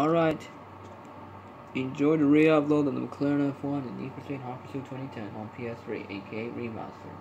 Alright. Enjoy the re-upload of the McLaren F1 and Need for Speed Hot Pursuit 2010 on PS3, aka Remastered.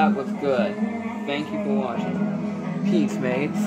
That was good. Thank you for watching. Peace, mates.